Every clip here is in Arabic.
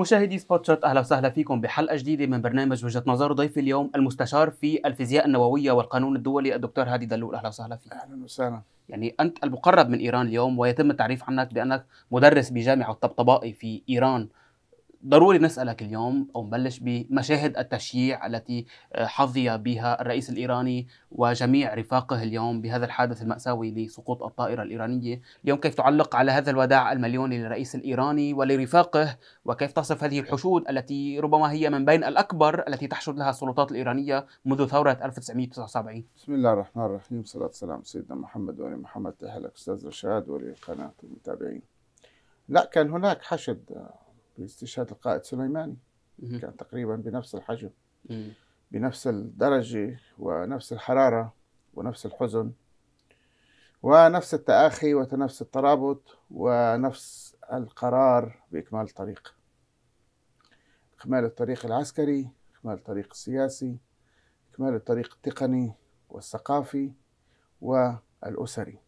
مشاهدي سبوت شوت أهلا وسهلا فيكم بحلقة جديدة من برنامج وجهة نظر ضيفي اليوم المستشار في الفيزياء النووية والقانون الدولي الدكتور هادي دلول. أهلا وسهلا فيك. أهلا وسهلا. يعني أنت المقرب من إيران اليوم ويتم التعريف عنك بأنك مدرس بجامعة الطبطبائي في إيران. ضروري نسألك اليوم أو نبلش بمشاهد التشييع التي آه، حظي بها الرئيس الإيراني وجميع رفاقه اليوم بهذا الحادث المأساوي لسقوط الطائرة الإيرانية. اليوم كيف تعلق على هذا الوداع المليوني للرئيس الإيراني ولرفاقه؟ وكيف تصف هذه الحشود التي ربما هي من بين الأكبر التي تحشد لها السلطات الإيرانية منذ ثورة 1979 بسم الله الرحمن الرحيم. صلاة والسلام سيدنا محمد وآل محمد. تحية لك أستاذ رشاد ولقناة المتابعين لا كان هناك حشد باستشهاد القائد سليماني. كان تقريبا بنفس الحجم. بنفس الدرجة ونفس الحرارة ونفس الحزن ونفس التآخي ونفس الترابط ونفس القرار بإكمال الطريق. إكمال الطريق العسكري إكمال الطريق السياسي إكمال الطريق التقني والثقافي والأسري.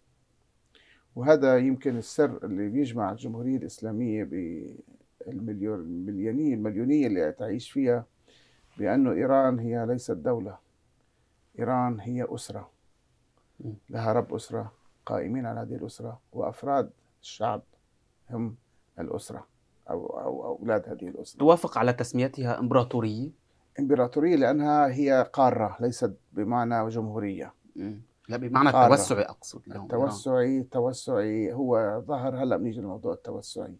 وهذا يمكن السر اللي بيجمع الجمهورية الإسلامية المليون المليونية المليونية اللي تعيش فيها بأنه إيران هي ليست دولة. إيران هي أسرة. لها رب أسرة قائمين على هذه الأسرة وأفراد الشعب هم الأسرة أو, أو أولاد هذه الأسرة. توافق على تسميتها إمبراطورية؟ إمبراطورية لأنها هي قارة ليست بمعنى جمهورية. لا بمعنى التوسعي أقصد التوسعي التوسعي هو ظهر هلأ بنيجي لموضوع التوسعي.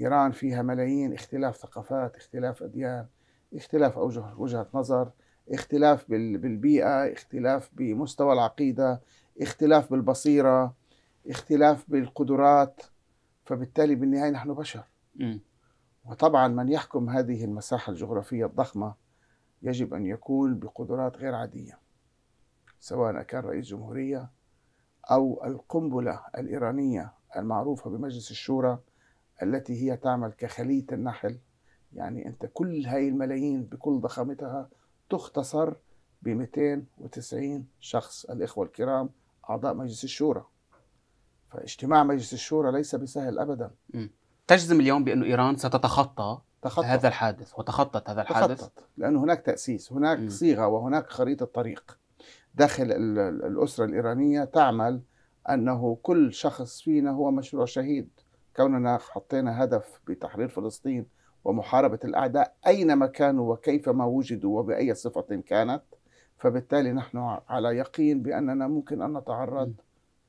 إيران فيها ملايين اختلاف ثقافات اختلاف أديان اختلاف أوجه وجهة نظر اختلاف بالبيئة اختلاف بمستوى العقيدة اختلاف بالبصيرة اختلاف بالقدرات فبالتالي بالنهاية نحن بشر م. وطبعا من يحكم هذه المساحة الجغرافية الضخمة يجب أن يكون بقدرات غير عادية سواء كان رئيس جمهورية أو القنبلة الإيرانية المعروفة بمجلس الشورى التي هي تعمل كخلية النحل. يعني أنت كل هاي الملايين بكل ضخامتها تختصر ب 290 شخص الإخوة الكرام أعضاء مجلس الشورى. فاجتماع مجلس الشورى ليس بسهل أبدا. تجزم اليوم بأن إيران ستتخطى تخطط. هذا الحادث وتخطت هذا الحادث؟ تخطط لأنه هناك تأسيس هناك م. صيغة وهناك خريطة طريق. داخل الأسرة الإيرانية تعمل أنه كل شخص فينا هو مشروع شهيد. كوننا حطينا هدف بتحرير فلسطين ومحاربة الأعداء أينما كانوا وكيفما وجدوا وبأي صفة كانت فبالتالي نحن على يقين بأننا ممكن أن نتعرض م.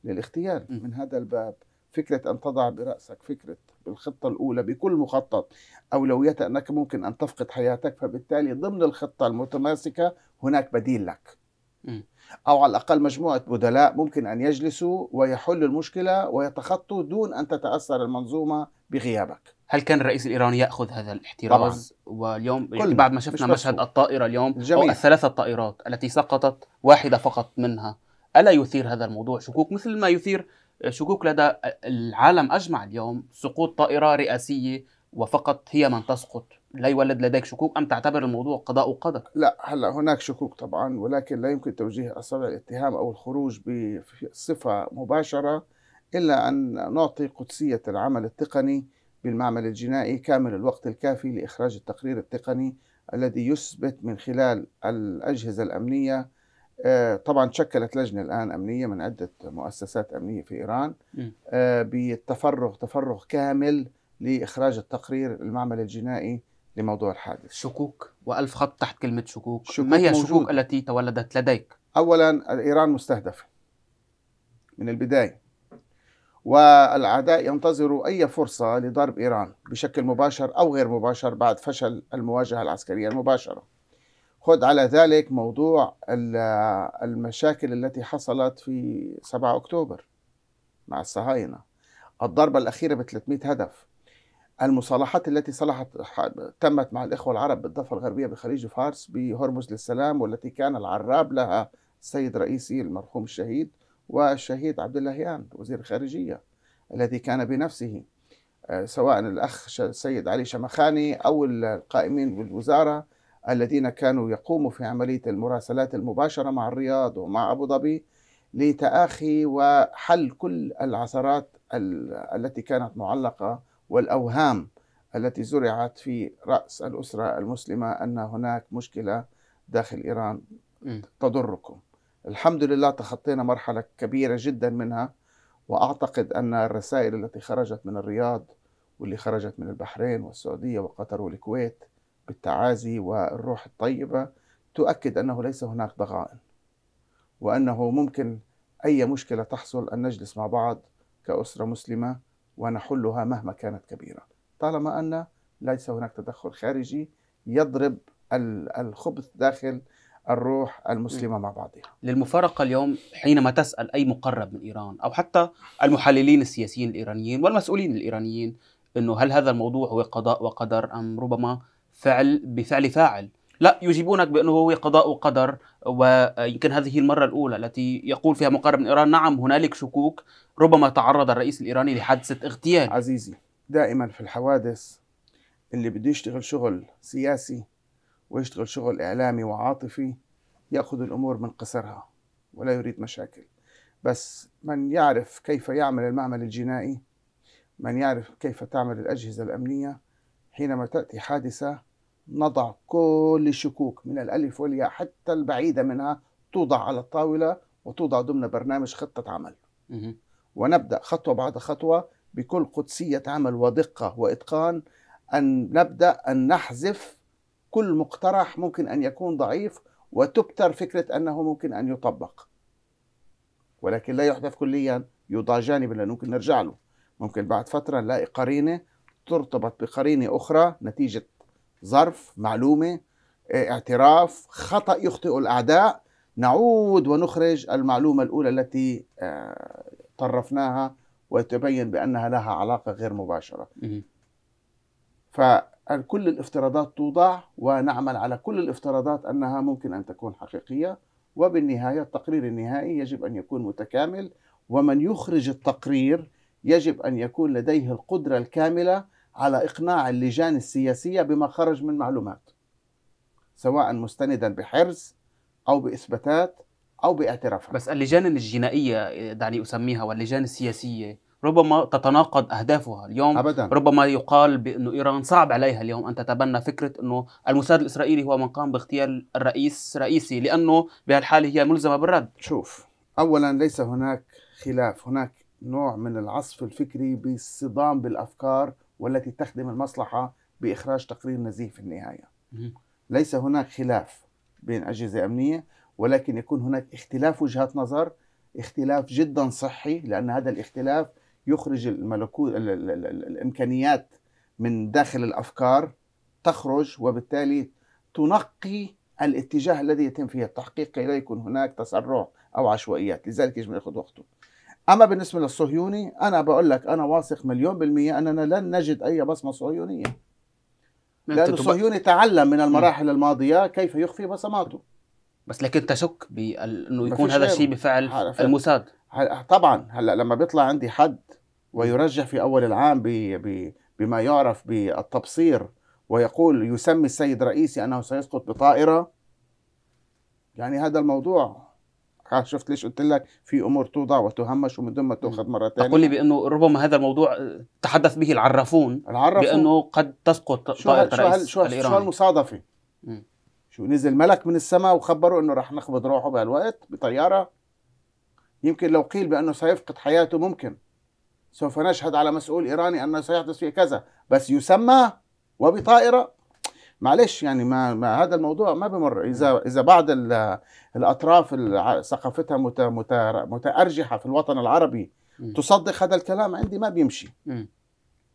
للاغتيال م. من هذا الباب فكرة أن تضع برأسك فكرة بالخطة الأولى بكل مخطط أولوية أنك ممكن أن تفقد حياتك فبالتالي ضمن الخطة المتماسكة هناك بديل لك م. أو على الأقل مجموعة بدلاء ممكن أن يجلسوا ويحلوا المشكلة ويتخطوا دون أن تتأثر المنظومة بغيابك. هل كان الرئيس الإيراني يأخذ هذا الاحتراز؟ طبعا. واليوم يعني بعد ما شفنا مشهد الطائرة اليوم الجميع. أو الثلاثة الطائرات التي سقطت واحدة فقط منها ألا يثير هذا الموضوع؟ شكوك مثل ما يثير شكوك لدى العالم أجمع اليوم سقوط طائرة رئاسية وفقط هي من تسقط. لا يولد لديك شكوك أم تعتبر الموضوع قضاء وقدر؟ لا هلا هناك شكوك طبعا ولكن لا يمكن توجيه أصابع الاتهام أو الخروج بصفة مباشرة إلا أن نعطي قدسية العمل التقني بالمعمل الجنائي كامل الوقت الكافي لإخراج التقرير التقني الذي يثبت من خلال الأجهزة الأمنية. آه، طبعا شكلت لجنة الآن أمنية من عدة مؤسسات أمنية في إيران. آه، بالتفرغ تفرغ كامل لإخراج التقرير المعمل الجنائي لموضوع الحادث. شكوك وألف خط تحت كلمة شكوك, شكوك ما هي الشكوك التي تولدت لديك؟ أولا إيران مستهدفة. من البداية. والأعداء ينتظروا أي فرصة لضرب إيران بشكل مباشر أو غير مباشر بعد فشل المواجهة العسكرية المباشرة. خذ على ذلك موضوع المشاكل التي حصلت في 7 أكتوبر مع الصهاينة. الضربة الأخيرة ب 300 هدف. المصالحات التي صلحت تمت مع الإخوة العرب بالضفة الغربية بخليج فارس بهرمز للسلام والتي كان العراب لها السيد رئيسي المرحوم الشهيد والشهيد عبد اللهيان وزير الخارجية الذي كان بنفسه آه، سواء الأخ السيد علي شمخاني أو القائمين بالوزارة الذين كانوا يقوموا في عملية المراسلات المباشرة مع الرياض ومع أبو ظبي لتآخي وحل كل العثرات التي كانت معلقة والأوهام التي زرعت في رأس الأسرة المسلمة أن هناك مشكلة داخل إيران مم. تضركم الحمد لله تخطينا مرحلة كبيرة جدا منها وأعتقد أن الرسائل التي خرجت من الرياض واللي خرجت من البحرين والسعودية وقطر والكويت بالتعازي والروح الطيبة تؤكد أنه ليس هناك ضغائن وأنه ممكن أي مشكلة تحصل أن نجلس مع بعض كأسرة مسلمة ونحلها مهما كانت كبيرة. طالما أن ليس هناك تدخل خارجي يضرب ال- الخبث داخل الروح المسلمة مع بعضها. للمفارقة اليوم حينما تسأل أي مقرب من إيران أو حتى المحللين السياسيين الإيرانيين والمسؤولين الإيرانيين أنه هل هذا الموضوع هو قضاء وقدر أم ربما فعل بفعل فاعل؟ لا يجيبونك بأنه هو قضاء وقدر ويمكن هذه المرة الأولى التي يقول فيها مقرب من إيران نعم هنالك شكوك ربما تعرض الرئيس الإيراني لحادثة اغتيال. عزيزي دائما في الحوادث اللي بده يشتغل شغل سياسي ويشتغل شغل إعلامي وعاطفي يأخذ الأمور من قصرها ولا يريد مشاكل. بس من يعرف كيف يعمل المعمل الجنائي من يعرف كيف تعمل الأجهزة الأمنية حينما تأتي حادثة نضع كل الشكوك من الألف والياء حتى البعيدة منها توضع على الطاولة وتوضع ضمن برنامج خطة عمل. ونبدأ خطوة بعد خطوة بكل قدسية عمل ودقة وإتقان أن نبدأ أن نحذف كل مقترح ممكن أن يكون ضعيف وتبتر فكرة أنه ممكن أن يطبق. ولكن لا يحذف كليا يوضع جانبا لأنه ممكن نرجع له. ممكن بعد فترة نلاقي قرينة ترتبط بقرينة أخرى نتيجة ظرف معلومة آه، اعتراف خطأ يخطئ الأعداء. نعود ونخرج المعلومة الأولى التي آه، طرفناها وتبين بأنها لها علاقة غير مباشرة. فكل الافتراضات توضع ونعمل على كل الافتراضات أنها ممكن أن تكون حقيقية. وبالنهاية التقرير النهائي يجب أن يكون متكامل ومن يخرج التقرير يجب أن يكون لديه القدرة الكاملة على إقناع اللجان السياسية بما خرج من معلومات سواء مستندا بحرز أو بإثباتات أو باعترافات بس اللجان الجنائية دعني أسميها واللجان السياسية ربما تتناقض أهدافها اليوم. أبدا. ربما يقال بأنه إيران صعب عليها اليوم أن تتبنى فكرة أنه الموساد الإسرائيلي هو من قام باغتيال الرئيس رئيسي لأنه بهالحالة هي ملزمة بالرد. شوف أولا ليس هناك خلاف هناك نوع من العصف الفكري بالصدام بالأفكار والتي تخدم المصلحة بإخراج تقرير نزيه في النهاية. ليس هناك خلاف بين أجهزة أمنية ولكن يكون هناك اختلاف وجهات نظر اختلاف جدا صحي لأن هذا الاختلاف يخرج الملكوت ال- ال- ال- ال- الإمكانيات من داخل الأفكار تخرج وبالتالي تنقي الاتجاه الذي يتم فيه التحقيق كي لا يكون هناك تسرع أو عشوائيات. لذلك يجب أن يأخذ وقته. أما بالنسبة للصهيوني أنا بقول لك أنا واثق مليون بالمية أننا لن نجد أي بصمة صهيونية لأن الصهيوني تعلم من المراحل الماضية كيف يخفي بصماته بس لكن تشك بأنه يكون هذا. الشيء بفعل عارف. الموساد طبعا هلأ لما بيطلع عندي حد ويرجح في أول العام ب ب بما يعرف بالتبصير ويقول يسمي السيد رئيسي أنه سيسقط بطائرة يعني هذا الموضوع شفت ليش قلت لك في أمور توضع وتهمش ومن دون ما تؤخذ مرة ثانية تقول لي بأنه ربما هذا الموضوع آه، تحدث به العرافون العرف بأنه قد تسقط شو طائرة شو الرئيس شو هال- شو هالمصادفة. شو نزل ملك من السماء وخبره إنه رح نقبض روحه بهالوقت بطيارة؟ يمكن لو قيل بأنه سيفقد حياته ممكن. سوف نشهد على مسؤول إيراني أنه سيحدث فيه كذا بس يسمى وبطائرة؟ معلش يعني ما, ما هذا الموضوع ما بمر. إذا إذا بعض ال- الأطراف ثقافتها مت مت متأرجحة في الوطن العربي مم. تصدق هذا الكلام عندي ما بيمشي.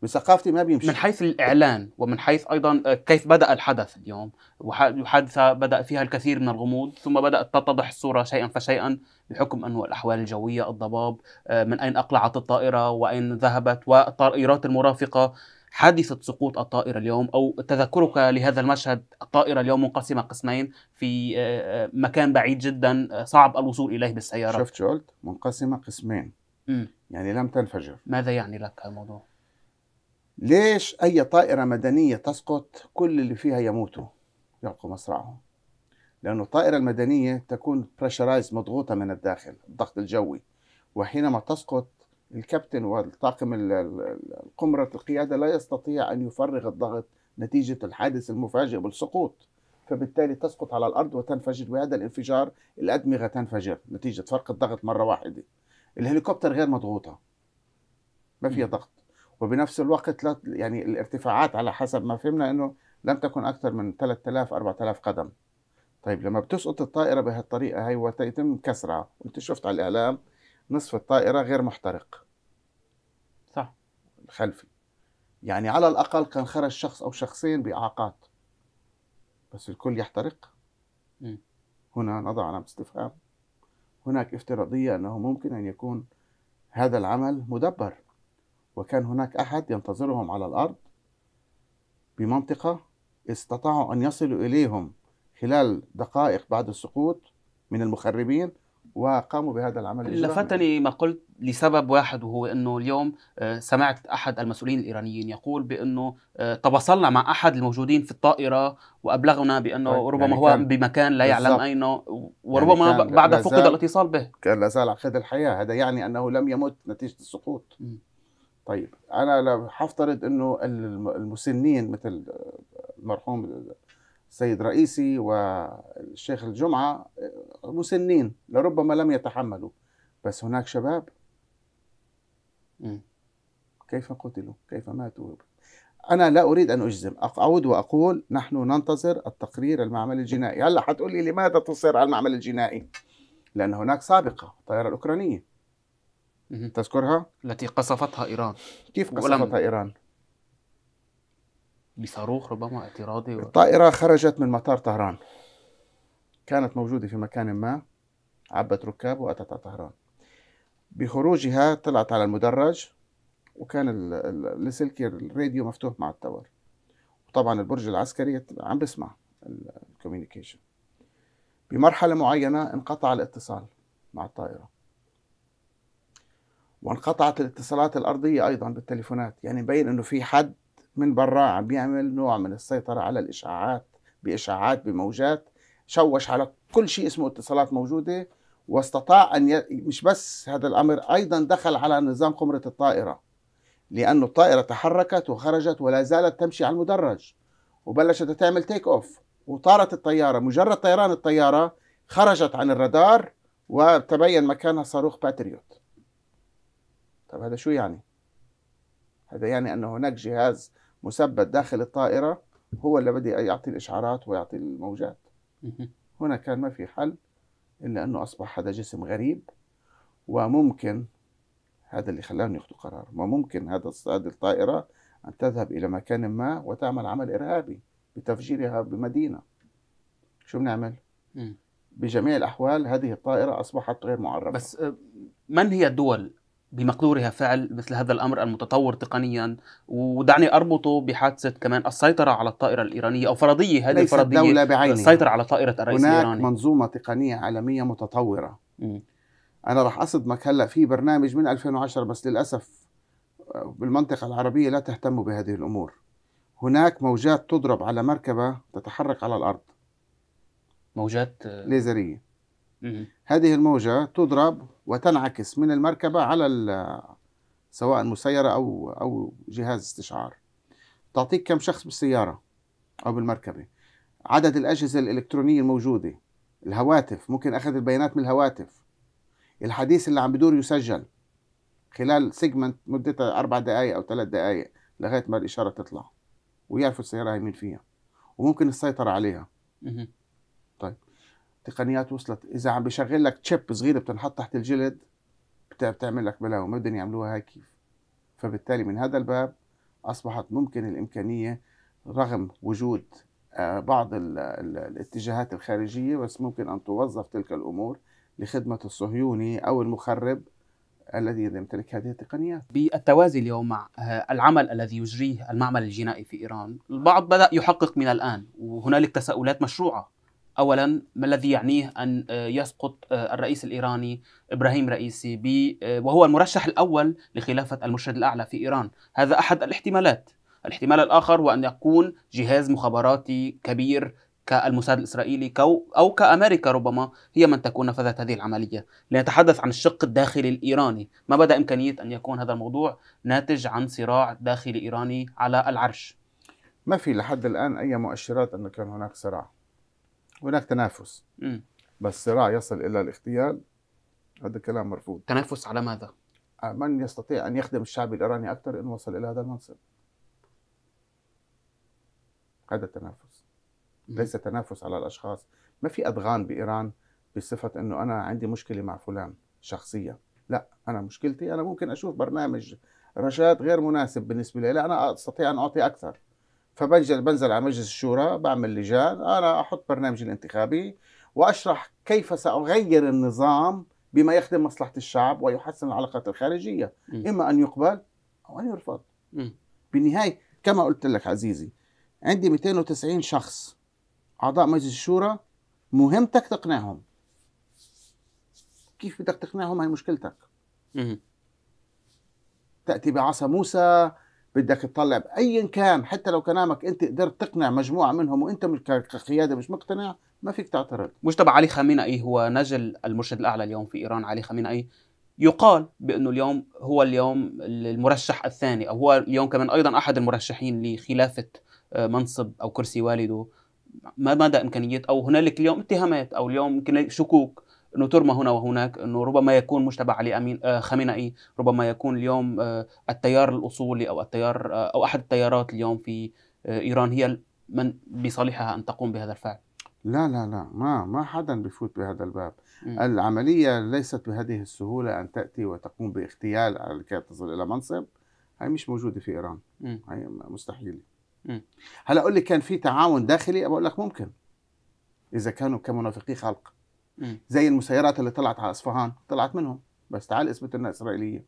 بثقافتي ما بيمشي. من حيث الإعلان ومن حيث أيضا آه، كيف بدأ الحدث اليوم؟ وح- الحادثة بدأ فيها الكثير من الغموض ثم بدأت تتضح الصورة شيئا فشيئا بحكم أنه الأحوال الجوية الضباب آه، من أين أقلعت الطائرة وأين ذهبت والطائرات المرافقة. حادثة سقوط الطائرة اليوم أو تذكرك لهذا المشهد الطائرة اليوم منقسمة قسمين في آه، مكان بعيد جدا آه، صعب الوصول إليه بالسيارة. شفت شو قلت؟ منقسمة قسمين. مم. يعني لم تنفجر. ماذا يعني لك هذا الموضوع؟ ليش أي طائرة مدنية تسقط كل اللي فيها يموتوا؟ يلقوا مصرعهم. لأنه الطائرة المدنية تكون بريشرايز مضغوطة من الداخل الضغط الجوي. وحينما تسقط الكابتن والطاقم ال- ال- القمرة القيادة لا يستطيع أن يفرغ الضغط نتيجة الحادث المفاجئ بالسقوط فبالتالي تسقط على الأرض وتنفجر بهذا الانفجار الأدمغة تنفجر نتيجة فرق الضغط مرة واحدة. الهليكوبتر غير مضغوطة ما فيها. ضغط. وبنفس الوقت لا يعني الارتفاعات على حسب ما فهمنا إنه لم تكن أكثر من 3000 4000 قدم. طيب لما بتسقط الطائرة بهالطريقة هي ويتم كسرها وأنت شفت على الإعلام نصف الطائرة غير محترق. صح. الخلفي يعني على الأقل كان خرج شخص أو شخصين بإعاقات. بس الكل يحترق. م. هنا نضع علامة استفهام. هناك افتراضية أنه ممكن أن يكون هذا العمل مدبر. وكان هناك أحد ينتظرهم على الأرض بمنطقة استطاعوا أن يصلوا إليهم خلال دقائق بعد السقوط من المخربين وقاموا بهذا العمل الإجرامي. لفتني ما قلت لسبب واحد وهو إنه اليوم آه، سمعت أحد المسؤولين الإيرانيين يقول بأنه آه، تواصلنا مع أحد الموجودين في الطائرة وأبلغنا بأنه طيب، ربما يعني هو كان- بمكان لا يعلم بالضبط. أين وربما كان بعد فقد الاتصال به كان لا زال على قيد الحياة هذا يعني أنه لم يمت نتيجة السقوط م. طيب أنا لو حفترض إنه الم- المسنين مثل المرحوم السيد رئيسي والشيخ الجمعة مسنين لربما لم يتحملوا. بس هناك شباب. كيف قتلوا؟ كيف ماتوا؟ أنا لا أريد أن أجزم. أعود وأقول نحن ننتظر التقرير المعمل الجنائي. هلا حتقول لي لماذا تصر على المعمل الجنائي؟ لأن هناك سابقة الطائرة الأوكرانية. تذكرها؟ التي قصفتها إيران. كيف قصفتها إيران؟ بصاروخ ربما اعتراضي و... الطائرة خرجت من مطار طهران. كانت موجودة في مكان ما عبت ركاب وأتت على طهران. بخروجها طلعت على المدرج وكان ال- ال- اللاسلكي الراديو مفتوح مع التور وطبعا البرج العسكري عم بسمع الكوميونيكيشن. بمرحلة معينة انقطع الاتصال مع الطائرة. وانقطعت الاتصالات الأرضية أيضا بالتليفونات. يعني مبين أنه في حد من برا عم بيعمل نوع من السيطرة على الإشعاعات بإشعاعات بموجات شوش على كل شيء اسمه اتصالات موجودة واستطاع أن ي... مش بس هذا الأمر أيضا دخل على نظام قمرة الطائرة لأنه الطائرة تحركت وخرجت ولا زالت تمشي على المدرج وبلشت تعمل تيك أوف وطارت الطيارة مجرد طيران الطيارة خرجت عن الرادار وتبين مكانها صاروخ باتريوت طب هذا شو يعني؟ هذا يعني أن هناك جهاز مثبت داخل الطائرة هو اللي بدي يعطي الإشعارات ويعطي الموجات. هنا كان ما في حل إلا أنه أصبح هذا جسم غريب وممكن هذا اللي خلاهم ياخذوا قرار وممكن هذا هذه الطائرة أن تذهب إلى مكان ما وتعمل عمل إرهابي بتفجيرها بمدينة شو بنعمل؟ بجميع الأحوال هذه الطائرة أصبحت غير معرفة بس آه، من هي الدول بمقدورها فعل مثل هذا الأمر المتطور تقنيا ودعني أربطه بحادثة كمان السيطرة على الطائرة الإيرانية أو فرضية هذه ليست الفرضية دولة بعينها. السيطرة على طائرة الرئيس هناك الإيراني. منظومة تقنية عالمية متطورة. مم. أنا راح أصدمك هلأ في برنامج من 2010 بس للأسف آه، بالمنطقة العربية لا تهتم بهذه الأمور. هناك موجات تضرب على مركبة تتحرك على الأرض. موجات آه، ليزرية. مم. هذه الموجة تضرب وتنعكس من المركبة على سواء مسيرة أو أو جهاز استشعار. تعطيك كم شخص بالسيارة أو بالمركبة. عدد الأجهزة الإلكترونية الموجودة. الهواتف ممكن أخذ البيانات من الهواتف. الحديث اللي عم بدور يسجل. خلال segment مدتها أربع دقائق أو ثلاث دقائق لغاية ما الإشارة تطلع. ويعرفوا السيارة هي مين فيها. وممكن السيطرة عليها. تقنيات وصلت. إذا عم بيشغل لك chip صغيرة بتنحط تحت الجلد بت- بتعمل لك بلاوي ما بدهم يعملوها هيك كيف. فبالتالي من هذا الباب أصبحت ممكن الإمكانية رغم وجود آه، بعض ال ال الاتجاهات الخارجية بس ممكن أن توظف تلك الأمور لخدمة الصهيوني أو المخرب الذي يمتلك هذه التقنيات. بالتوازي اليوم مع آه، العمل الذي يجريه المعمل الجنائي في إيران، البعض بدأ يحقق من الآن وهنالك تساؤلات مشروعة. اولا ما الذي يعنيه أن آه، يسقط آه، الرئيس الإيراني إبراهيم رئيسي آه، وهو المرشح الأول لخلافة المرشد الأعلى في إيران، هذا أحد الاحتمالات. الاحتمال الآخر هو أن يكون جهاز مخابراتي كبير كالموساد الإسرائيلي كو أو كأمريكا ربما هي من تكون نفذت هذه العملية. لنتحدث عن الشق الداخلي الإيراني. ما مدى إمكانية أن يكون هذا الموضوع ناتج عن صراع داخلي إيراني على العرش؟ ما في لحد الآن أي مؤشرات أنه كان هناك صراع؟ هناك تنافس. م. بس صراع يصل إلى الاغتيال هذا كلام مرفوض. تنافس على ماذا؟ من يستطيع أن يخدم الشعب الإيراني أكثر إنه وصل إلى هذا المنصب. هذا التنافس. ليس تنافس على الأشخاص. ما في ادغان بإيران بصفة إنه أنا عندي مشكلة مع فلان شخصيا. لا أنا مشكلتي أنا ممكن أشوف برنامج رشاد غير مناسب بالنسبة لي. لا أنا أستطيع أن أعطي أكثر. فبنزل بنزل على مجلس الشورى بعمل لجان أنا أحط برنامجي الانتخابي وأشرح كيف سأغير النظام بما يخدم مصلحة الشعب ويحسن العلاقات الخارجية م. إما أن يقبل أو أن يرفض م. بالنهاية كما قلت لك عزيزي عندي 290 شخص أعضاء مجلس الشورى مهمتك تقنعهم كيف بدك تقنعهم هي مشكلتك م. تأتي بعصا موسى بدك تطلع بايا كان حتى لو كلامك أنت قدرت تقنع مجموعة منهم وأنت مش- كقيادة مش مقتنع ما فيك تعترض. مجتبى علي خامنئي هو نجل المرشد الأعلى اليوم في إيران علي خامنئي يقال بأنه اليوم هو اليوم المرشح الثاني أو هو اليوم كمان أيضا أحد المرشحين لخلافة آه، منصب أو كرسي والده. ما مدى إمكانية أو هنالك اليوم اتهامات أو اليوم يمكن شكوك إنه ترمى هنا وهناك إنه ربما يكون مجتبى علي أمين آه خامنئي ربما يكون اليوم آه التيار الأصولي أو التيار آه أو أحد التيارات اليوم في آه إيران هي من بصالحها أن تقوم بهذا الفعل لا لا لا ما ما حدا بفوت بهذا الباب م. العملية ليست بهذه السهولة أن تأتي وتقوم باغتيال لكي تصل إلى منصب هاي مش موجودة في إيران م. هاي مستحيل م. هلا أقول لك كان في تعاون داخلي بقول لك ممكن إذا كانوا كمنافقي خلق م. زي المسيرات اللي طلعت على إصفهان طلعت منهم. بس تعال اثبت انها إسرائيلية.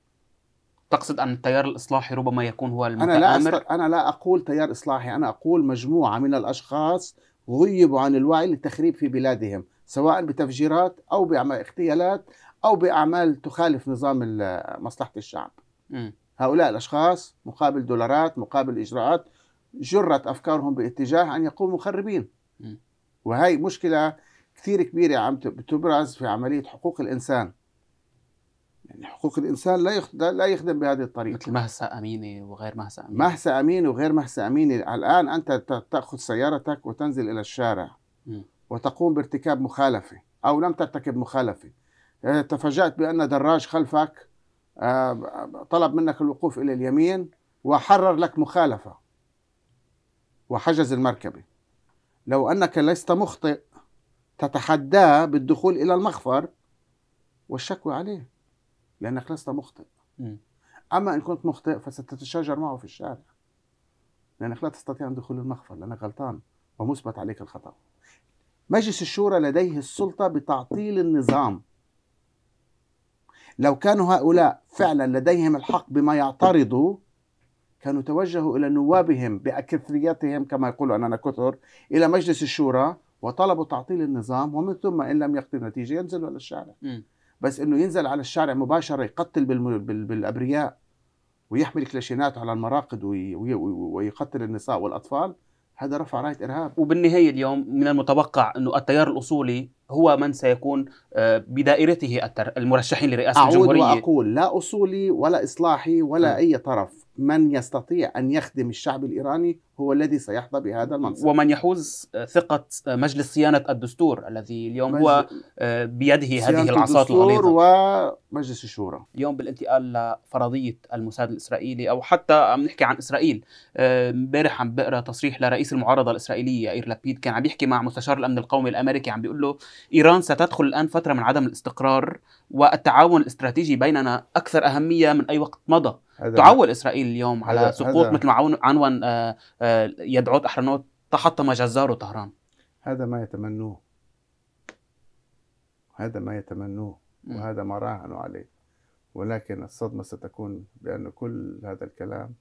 تقصد أن التيار الإصلاحي ربما يكون هو أنا لا المتآمر؟ أست... أنا لا أقول تيار إصلاحي أنا أقول مجموعة من الأشخاص غيبوا عن الوعي للتخريب في بلادهم سواء بتفجيرات أو باعمال اغتيالات أو بأعمال تخالف نظام مصلحة الشعب. م. هؤلاء الأشخاص مقابل دولارات مقابل إجراءات جرت أفكارهم باتجاه أن يقوموا مخربين. م. وهي مشكلة كثير كبيره عم تبرز في عملية حقوق الإنسان. يعني حقوق الإنسان لا لا يخدم بهذه الطريقة. مثل مهسا امينه وغير مهسا امينه مهسا امين وغير مهسا امين الآن أنت ت- تأخذ سيارتك وتنزل إلى الشارع م. وتقوم بارتكاب مخالفة أو لم ترتكب مخالفة. آه، تفاجأت بأن دراج خلفك آه، طلب منك الوقوف إلى اليمين وحرر لك مخالفة وحجز المركبة. لو أنك لست مخطئ تتحداه بالدخول إلى المخفر والشكوى عليه لأنك لست مخطئ. م. أما إن كنت مخطئ فستتشاجر معه في الشارع لأنك لا تستطيع أن دخول المخفر لأنك غلطان ومثبت عليك الخطأ. مجلس الشورى لديه السلطة بتعطيل النظام. لو كانوا هؤلاء فعلا لديهم الحق بما يعترضوا كانوا توجهوا إلى نوابهم بأكثريتهم كما يقولوا أننا كثر إلى مجلس الشورى وطلبوا تعطيل النظام ومن ثم إن لم يقتل نتيجة ينزلوا على الشارع م. بس إنه ينزل على الشارع مباشرة يقتل بالم... بال... بالأبرياء ويحمل كلاشينات على المراقد وي... وي... ويقتل النساء والأطفال هذا رفع راية إرهاب وبالنهاية اليوم من المتوقع إنه التيار الأصولي هو من سيكون آه، بدائرته المرشحين لرئاسة أعود الجمهورية وأقول لا أصولي ولا إصلاحي ولا م. أي طرف من يستطيع أن يخدم الشعب الإيراني هو الذي سيحظى بهذا المنصب. ومن يحوز ثقة مجلس صيانة الدستور الذي اليوم هو آه، بيده هذه العصات الغليظة. ومجلس الشورى. اليوم بالانتقال لفرضية الموساد الإسرائيلي أو حتى عم نحكي عن إسرائيل. آه، امبارح عم بقرأ تصريح لرئيس المعارضة الإسرائيلية يائير لابيد كان عم يحكي مع مستشار الأمن القومي الأمريكي عم بيقول له إيران ستدخل الآن فترة من عدم الاستقرار والتعاون الاستراتيجي بيننا أكثر أهمية من أي وقت مضى. تعول إسرائيل اليوم على سقوط مثل ما عنون آه، آه، يدعوت احرنوت تحطم جزار طهران. هذا ما يتمنوه. هذا ما يتمنوه. وهذا ما راهنوا عليه. ولكن الصدمة ستكون بأن كل هذا الكلام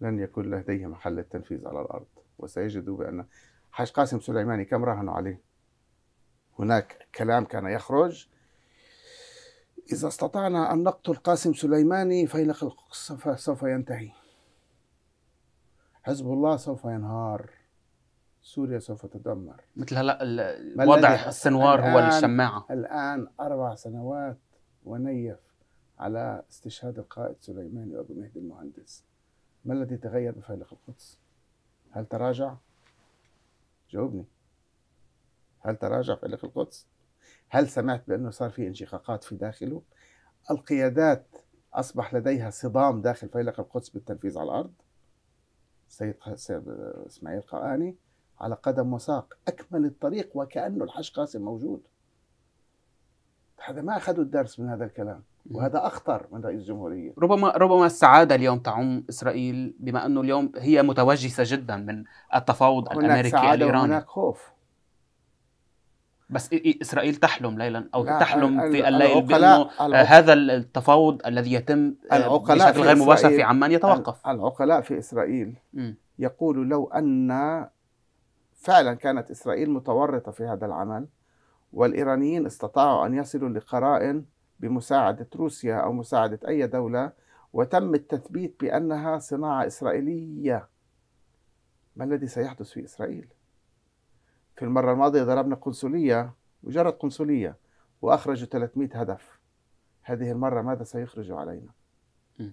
لن يكون لديه محل للتنفيذ على الأرض. وسيجدوا بأن حاج قاسم سليماني كم راهنوا عليه؟ هناك كلام كان يخرج إذا استطعنا أن نقتل قاسم سليماني فإن سوف سوف ينتهي حزب الله سوف ينهار سوريا سوف تدمر مثل هلا وضع السنوار هو الشماعة الآن أربع سنوات ونيف على استشهاد القائد سليماني وأبو مهدي المهندس ما الذي تغير بفيلق القدس؟ هل تراجع؟ جاوبني هل تراجع فيلق القدس؟ هل سمعت بأنه صار في انشقاقات في داخله؟ القيادات أصبح لديها صدام داخل فيلق القدس بالتنفيذ على الأرض. سيد سيد إسماعيل قرآني على قدم وساق أكمل الطريق وكأنه الحاج قاسم موجود. هذا ما أخذوا الدرس من هذا الكلام وهذا أخطر من رئيس الجمهورية. ربما ربما السعادة اليوم تعم إسرائيل بما أنه اليوم هي متوجسة جدا من التفاوض هناك الأمريكي سعادة الإيراني. وهناك خوف. بس إسرائيل تحلم ليلا أو لا، تحلم في الليل بأنه آه، هذا التفاوض الذي يتم آه، العقلاء بشكل في غير مباشر في عمان يتوقف العقلاء في إسرائيل مم. يقولوا لو أن فعلا كانت إسرائيل متورطة في هذا العمل والإيرانيين استطاعوا أن يصلوا لقرائن بمساعدة روسيا أو مساعدة أي دولة وتم التثبيت بأنها صناعة إسرائيلية ما الذي سيحدث في إسرائيل؟ في المرة الماضية ضربنا قنصلية مجرد قنصلية وأخرجوا 300 هدف هذه المرة ماذا سيخرجوا علينا؟ م.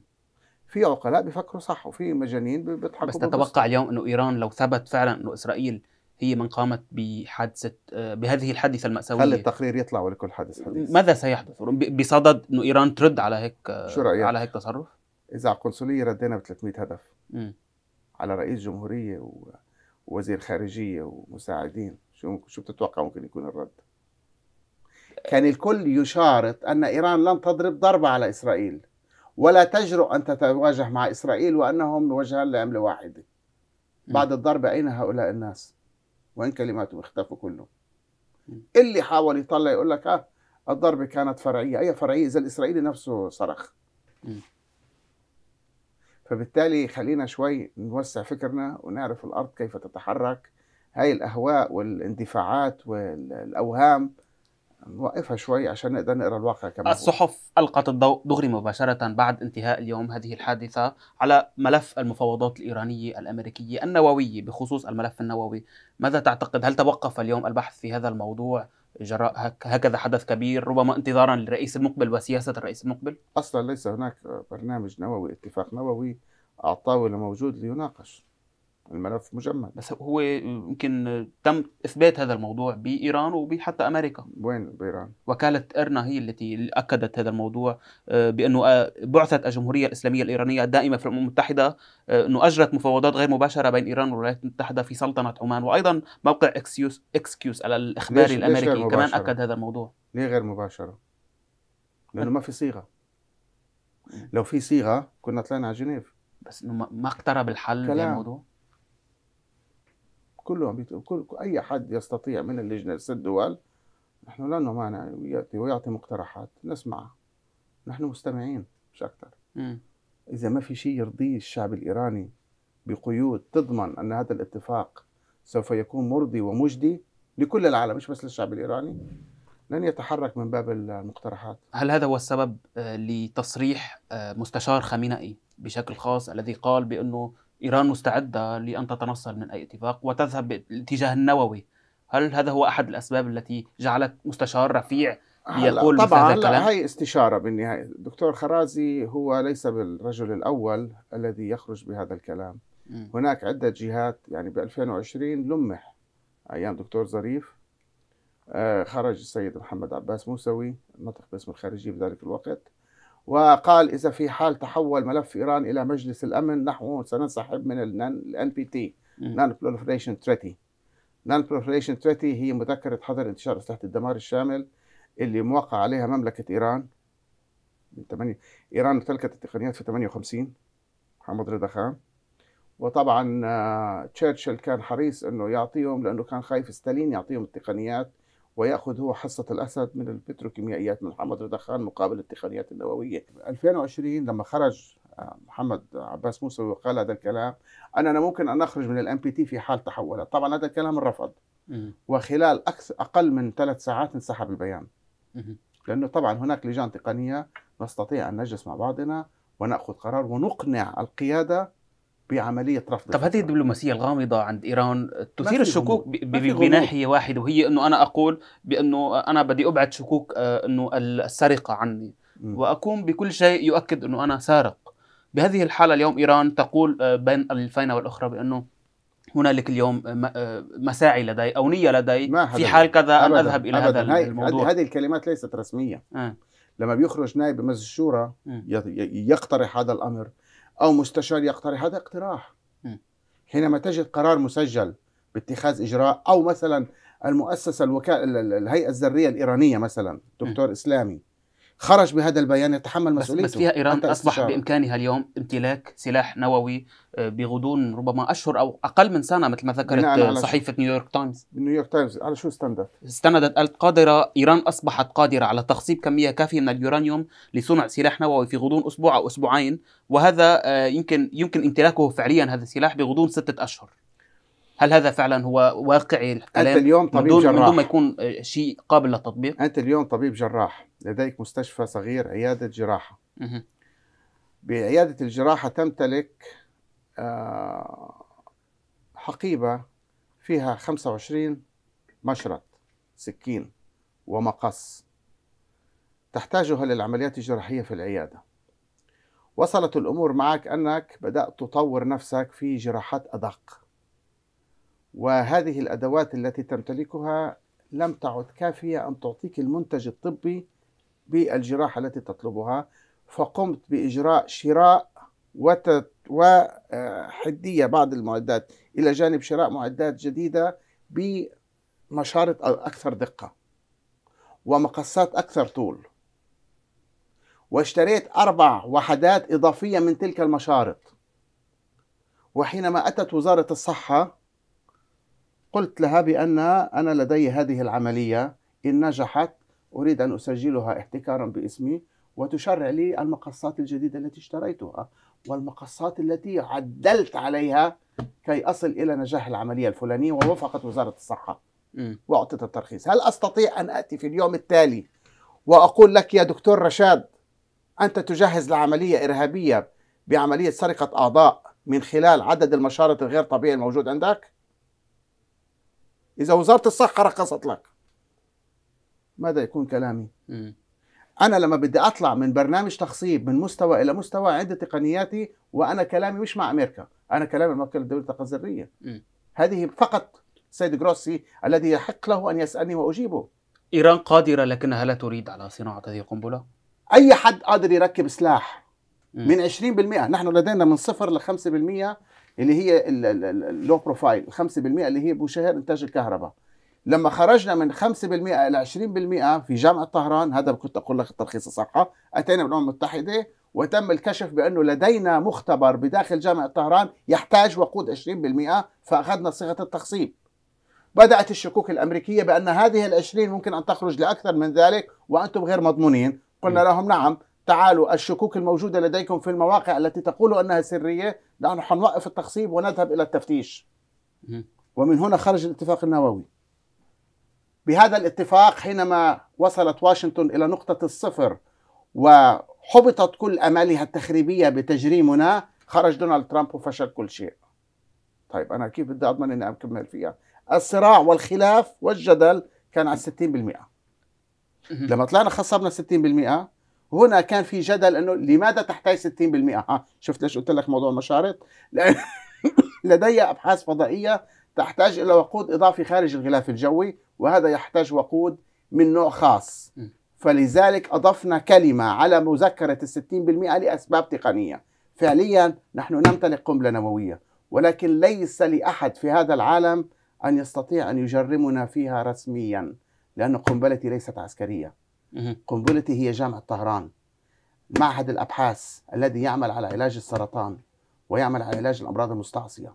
في عقلاء بيفكروا صح وفي مجانين بيضحكوا بس. تتوقع اليوم إنه إيران لو ثبت فعلا إنه إسرائيل هي من قامت بحادثة آه، بهذه الحادثة خلي الماساويه التقرير يطلع ولكل حدث حديث ماذا سيحدث بصدد إنه إيران ترد على هيك آه، شو رأيك؟ على هيك تصرف؟ إذا على القنصلية ردينا ب 300 هدف مم. على رئيس جمهورية و- ووزير خارجية ومساعدين شو شو بتتوقع ممكن يكون الرد؟ كان الكل يشارط أن إيران لن تضرب ضربة على إسرائيل ولا تجرؤ أن تتواجه مع إسرائيل وأنهم وجهان لعملة واحدة بعد الضربة أين هؤلاء الناس؟ وين كلماتهم اختفوا كلهم؟ اللي حاول يطلع يقول لك آه الضربة كانت فرعية أي فرعية إذا الإسرائيلي نفسه صرخ. فبالتالي خلينا شوي نوسع فكرنا ونعرف الأرض كيف تتحرك هاي الأهواء والإندفاعات والأوهام نوقفها شوي عشان نقدر نقرأ الواقع كما هو. الصحف ألقت الضوء دغري مباشرة بعد انتهاء اليوم هذه الحادثة على ملف المفاوضات الإيرانية الأمريكية النووية بخصوص الملف النووي. ماذا تعتقد؟ هل توقف اليوم البحث في هذا الموضوع؟ جراء هك- هكذا حدث كبير ربما انتظارا للرئيس المقبل وسياسة الرئيس المقبل. أصلا ليس هناك برنامج نووي اتفاق نووي على الطاولة موجود ليناقش. الملف مجمد بس هو يمكن تم إثبات هذا الموضوع بإيران وبحتى أمريكا وين بإيران؟ وكالة إرنا هي التي أكدت هذا الموضوع آه، بأنه آه، بعثة الجمهورية الإسلامية الإيرانية الدائمة في الأمم المتحدة آه، أنه أجرت مفاوضات غير مباشرة بين إيران والولايات المتحدة في سلطنة عمان وأيضا موقع إكسيوس إكسكيوس الإخباري ليش- ليش غير الأمريكي كمان؟ أكد هذا الموضوع ليه غير مباشرة؟ لأنه ما في صيغة لو في صيغة كنا طلعنا على جنيف بس إنه ما- اقترب الحل كلام. للموضوع كلهم بيت... كل... أي حد يستطيع من اللجنة الست دول نحن لا مانع يأتي ويعطي مقترحات نسمع. نحن مستمعين مش أكثر مم. إذا ما في شيء يرضيه الشعب الإيراني بقيود تضمن أن هذا الاتفاق سوف يكون مرضي ومجدي لكل العالم مش بس للشعب الإيراني لن يتحرك من باب المقترحات. هل هذا هو السبب آه، لتصريح آه، مستشار خامنئي بشكل خاص الذي قال بأنه إيران مستعدة لأن تتنصل من أي اتفاق وتذهب بالاتجاه النووي. هل هذا هو أحد الأسباب التي جعلت مستشار رفيع هلا يقول مثل طبعا هذا الكلام؟ لا هي استشارة بالنهاية. الدكتور خرازي هو ليس بالرجل الأول الذي يخرج بهذا الكلام. مم. هناك عدة جهات يعني ب 2020 لمح أيام دكتور ظريف. آه، خرج السيد محمد عباس موسوي الناطق باسم الخارجية بذلك الوقت. وقال إذا في حال تحول ملف إيران إلى مجلس الأمن نحن سننسحب من ال NPT مم. Non-Proliferation Treaty Non-Proliferation Treaty هي مذكرة حظر انتشار أسلحة الدمار الشامل اللي موقع عليها مملكة إيران من 8 إيران امتلكت التقنيات في 58 محمد رضا خان وطبعا آه، تشرشل كان حريص إنه يعطيهم لأنه كان خايف ستالين يعطيهم التقنيات ويأخذ هو حصة الأسد من البتروكيميائيات من محمد رضا خان مقابل التقنيات النووية 2020 لما خرج آه، محمد عباس موسوي وقال هذا الكلام أن أنا ممكن أن أخرج من ال NPT في حال تحولت طبعا هذا الكلام رفض. وخلال أكثر أقل من ثلاث ساعات انسحب البيان مم. لأنه طبعا هناك لجان تقنية نستطيع أن نجلس مع بعضنا ونأخذ قرار ونقنع القيادة بعملية رفض طب هذه. الدبلوماسية الغامضة عند إيران تثير الشكوك. بناحيه واحدة وهي إنه أنا أقول بأنه أنا بدي أبعد شكوك آه، إنه السرقة عني مم. وأقوم بكل شيء يؤكد إنه أنا سارق بهذه الحالة اليوم إيران تقول آه، بين الفينة والأخرى بأنه هنالك اليوم م- آه، مساعي لدي أو نية لدي في حال كذا أن أذهب إلى. هذا الموضوع هذه الكلمات ليست رسمية آه. لما بيخرج نائب بمجلس الشورى يقترح هذا الأمر أو مستشار يقترح. هذا اقتراح. حينما تجد قرار مسجل باتخاذ إجراء أو مثلا المؤسسة الوكاله الهيئة الذرية الإيرانية مثلا دكتور إسلامي خرج بهذا البيان يتحمل مسؤوليته بس فيها أصبح استشارة. بإمكانها اليوم امتلاك سلاح نووي آه، بغضون ربما أشهر أو أقل من سنة مثل ما ذكرت آه، شو؟ صحيفة نيويورك تايمز نيويورك تايمز على شو استندت؟ استندت قالت قادرة إيران أصبحت قادرة على تخصيب كمية كافية من اليورانيوم لصنع سلاح نووي في غضون أسبوع أو أسبوعين وهذا آه، يمكن يمكن امتلاكه فعليا هذا السلاح بغضون ستة أشهر هل هذا فعلا هو واقعي أنت الكلام؟ اليوم من طبيب دون, من دون ما جراح. يكون شيء قابل للتطبيق. أنت اليوم طبيب جراح. لديك مستشفى صغير عيادة جراحة. مهم. بعيادة الجراحة تمتلك آه، حقيبة فيها 25 مشرط سكين ومقص. تحتاجها للعمليات الجراحية في العيادة. وصلت الأمور معك أنك بدأت تطور نفسك في جراحات أدق. وهذه الأدوات التي تمتلكها لم تعد كافية أن تعطيك المنتج الطبي بالجراحة التي تطلبها فقمت بإجراء شراء وحدية بعض المعدات إلى جانب شراء معدات جديدة بمشارط أكثر دقة ومقاسات أكثر طول. واشتريت أربع وحدات إضافية من تلك المشارط وحينما أتت وزارة الصحة قلت لها بأن أنا لدي هذه العملية. إن نجحت أريد أن أسجلها احتكارا باسمي وتشرع لي المقصات الجديدة التي اشتريتها. والمقصات التي عدلت عليها كي أصل إلى نجاح العملية الفلانية ووافقت وزارة الصحة. وأعطيت الترخيص. هل أستطيع أن أتي في اليوم التالي وأقول لك يا دكتور رشاد أنت تجهز لعملية إرهابية بعملية سرقة أعضاء من خلال عدد المشارط الغير طبيعي الموجود عندك؟ إذا وزارة الصحة رخصت لك ماذا يكون كلامي مم. أنا لما بدي أطلع من برنامج تخصيب من مستوى إلى مستوى عندي تقنياتي وأنا كلامي مش مع أمريكا أنا كلامي الدولة الطاقة الذرية مم. هذه فقط سيد جروسي الذي يحق له أن يسألني وأجيبه إيران قادرة لكنها لا تريد على صناعة هذه القنبلة أي حد قادر يركب سلاح مم. من 20% نحن لدينا من صفر ل 5% اللي هي ال low profile 5% اللي هي بشهر إنتاج الكهرباء لما خرجنا من 5% إلى 20% في جامعة طهران هذا كنت أقول لك الترخيص الصحه أتينا بالأمم المتحدة وتم الكشف بأنه لدينا مختبر بداخل جامعة طهران يحتاج وقود 20% فأخذنا صيغة التخصيب بدأت الشكوك الأمريكية بأن هذه ال20 ممكن أن تخرج لأكثر من ذلك وأنتم غير مضمونين قلنا. لهم نعم تعالوا الشكوك الموجودة لديكم في المواقع التي تقول أنها سرية نحن حنوقف التخصيب ونذهب إلى التفتيش. ومن هنا خرج الاتفاق النووي. بهذا الاتفاق حينما وصلت واشنطن إلى نقطة الصفر وحبطت كل آمالها التخريبية بتجريمنا خرج دونالد ترامب وفشل كل شيء. طيب أنا كيف بدي أضمن إني أكمل فيها؟ الصراع والخلاف والجدل كان على 60% مهم. لما طلعنا خصبنا 60% هنا كان في جدل إنه لماذا تحتاج 60% ها شفت ليش قلت لك موضوع المشارط لأن لدي أبحاث فضائية تحتاج إلى وقود إضافي خارج الغلاف الجوي وهذا يحتاج وقود من نوع خاص. فلذلك أضفنا كلمة على مذكرة ال 60% لأسباب تقنية فعليا نحن نمتلك قنبلة نووية ولكن ليس لأحد في هذا العالم أن يستطيع أن يجرمنا فيها رسميا لأن قنبلتي ليست عسكرية. قنبلتي هي جامعة طهران معهد الأبحاث الذي يعمل على علاج السرطان ويعمل على علاج الأمراض المستعصية.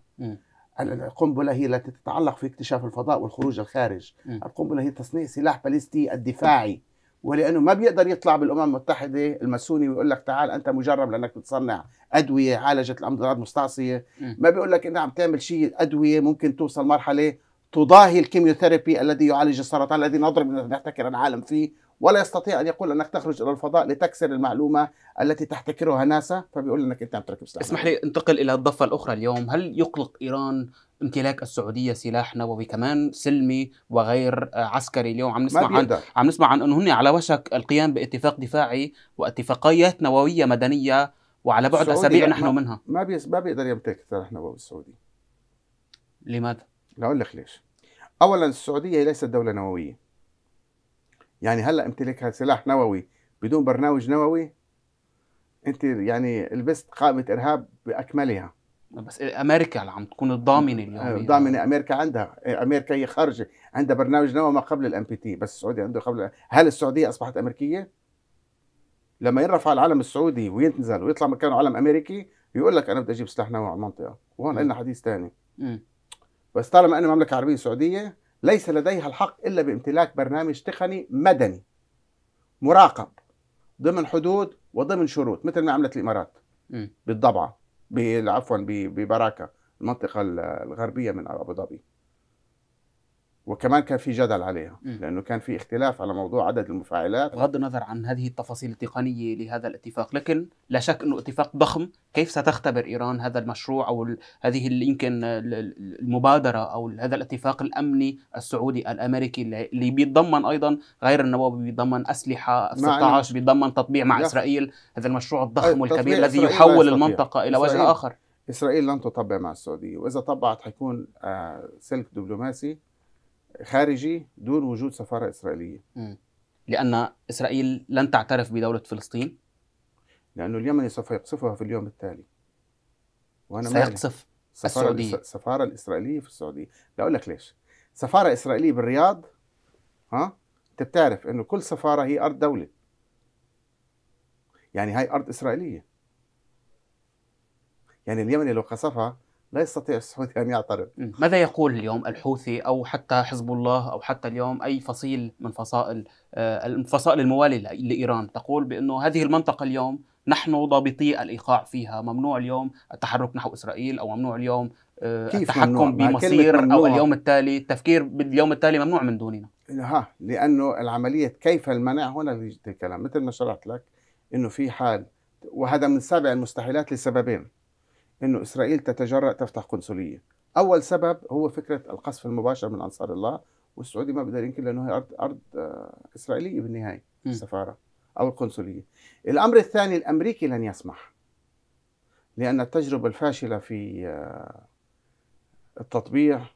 القنبلة هي التي تتعلق في اكتشاف الفضاء والخروج الخارج. القنبلة هي تصنيع سلاح باليستي الدفاعي ولأنه ما بيقدر يطلع بالأمم المتحدة الماسوني ويقول لك تعال أنت مجرم لأنك بتصنع أدوية عالجت الأمراض المستعصية. ما بيقول لك أنت عم تعمل شيء أدوية ممكن توصل مرحلة تضاهي ال chemotherapy الذي يعالج السرطان الذي نضرب نحتكر العالم فيه ولا يستطيع أن يقول أنك تخرج إلى الفضاء لتكسر المعلومة التي تحتكرها ناسا فبيقول إنك أنت عم تركب سلاح. اسمح لي انتقل إلى الضفة الأخرى اليوم. هل يقلق إيران امتلاك السعودية سلاح نووي كمان سلمي وغير عسكري اليوم؟ عم نسمع عن عم نسمع عن انه هن على وشك القيام باتفاق دفاعي واتفاقيات نووية مدنية وعلى بعد أسابيع نحن ما منها. ما بيس ما بيقدر يمتلك سلاح نووي السعودي لماذا؟ أقول لك ليش. اولا السعودية ليست دولة نووية. يعني هلأ امتلاكها سلاح نووي بدون برنامج نووي؟ أنت يعني لبست قائمة إرهاب بأكملها. بس أمريكا اللي عم تكون الضامنة اليوم ضامنه أمريكا عندها. أمريكا هي خارجة عندها برنامج نووي ما قبل ال NPT بس السعودية عنده قبل. هل السعودية أصبحت أمريكية؟ لما يرفع العلم السعودي وينزل ويطلع مكانه علم أمريكي يقول لك أنا بدي أجيب سلاح نووي على المنطقة. وهون لنا حديث ثاني بس طالما ان المملكه العربيه السعوديه ليس لديها الحق إلا بامتلاك برنامج تقني مدني مراقب ضمن حدود وضمن شروط مثل ما عملت الإمارات. بالضبعه عفوا ببراكه المنطقة الغربية من أبو ظبي. وكمان كان في جدل عليها لأنه كان في اختلاف على موضوع عدد المفاعلات. بغض النظر عن هذه التفاصيل التقنية لهذا الاتفاق لكن لا شك إنه اتفاق ضخم. كيف ستختبر إيران هذا المشروع أو هذه اللي يمكن المبادرة أو هذا الاتفاق الأمني السعودي الأمريكي اللي بيتضمن أيضا غير النووي بيتضمن أسلحة 16 بيتضمن تطبيع مع. إسرائيل. هذا المشروع الضخم والكبير الذي يحول المنطقة إلى وجه آخر. إسرائيل لن تطبع مع السعودية وإذا طبعت حيكون آه، سلك دبلوماسي. خارجي دون وجود سفارة إسرائيلية. م. لأن إسرائيل لن تعترف بدولة فلسطين؟ لأنه اليمني سوف يقصفها في اليوم التالي. وأنا سيقصف السعودية. السفاره الإسرائيلية في السعودية. لا لك ليش. سفارة إسرائيلية بالرياض ها أنت بتعرف إنه كل سفارة هي أرض دولة. يعني هاي أرض إسرائيلية. يعني اليمني لو قصفها لا يستطيع السعودي أن يعترض ماذا يقول اليوم الحوثي أو حتى حزب الله أو حتى اليوم أي فصيل من فصائل آه، الفصائل المواليه لإيران؟ تقول بأنه هذه المنطقة اليوم نحن ضابطي الإيقاع فيها. ممنوع اليوم التحرك نحو إسرائيل أو ممنوع اليوم آه، التحكم بمصير أو اليوم التالي التفكير باليوم التالي ممنوع من دوننا. ها لأنه العملية كيف المنع؟ هنا اللي الكلام. مثل ما شرحت لك إنه في حال وهذا من سابع المستحيلات لسببين. إنه إسرائيل تتجرأ تفتح قنصلية. أول سبب هو فكرة القصف المباشر من أنصار الله والسعودي ما بيقدر ينكر لأنه هي ارض أرض آه، إسرائيلية بالنهاية السفارة أو القنصلية. الأمر الثاني الأمريكي لن يسمح لأن التجربة الفاشلة في آه، التطبيع